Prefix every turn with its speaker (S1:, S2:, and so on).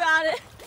S1: about it.